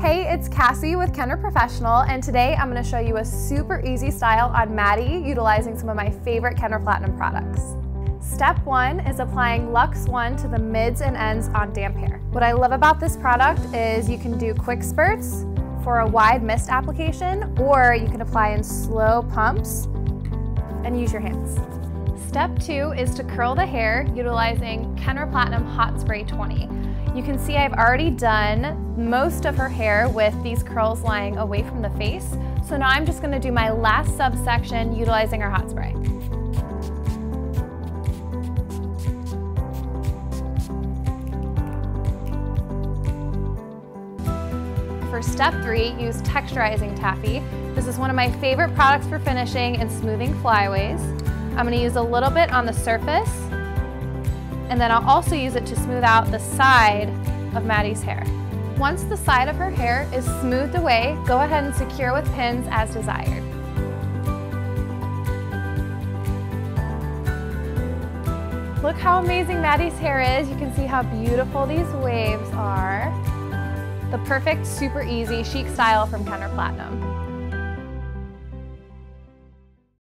Hey, it's Cassie with Kenra Professional, and today I'm going to show you a super easy style on Maddie utilizing some of my favorite Kenra Platinum products. Step one is applying Luxe-One to the mids and ends on damp hair. What I love about this product is you can do quick spurts for a wide mist application, or you can apply in slow pumps and use your hands. Step two is to curl the hair utilizing Kenra Platinum Hot Spray 20. You can see I've already done most of her hair with these curls lying away from the face. So now I'm just gonna do my last subsection utilizing our hot spray. For step three, use texturizing taffy. This is one of my favorite products for finishing and smoothing flyaways. I'm gonna use a little bit on the surface and then I'll also use it to smooth out the side of Maddie's hair. Once the side of her hair is smoothed away, go ahead and secure with pins as desired. Look how amazing Maddie's hair is. You can see how beautiful these waves are. The perfect, super easy, chic style from Kenra Platinum.